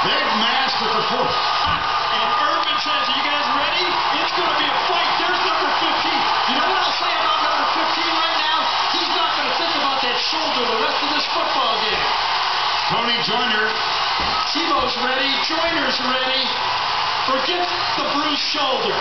Big match for the fourth. And Urban says, are you guys ready? It's going to be a fight. There's number 15. You know what I'll say about number 15 right now? He's not going to think about that shoulder the rest of this football game. Tony Joiner. Tebow's ready. Joiner's ready. Forget the bruised shoulder.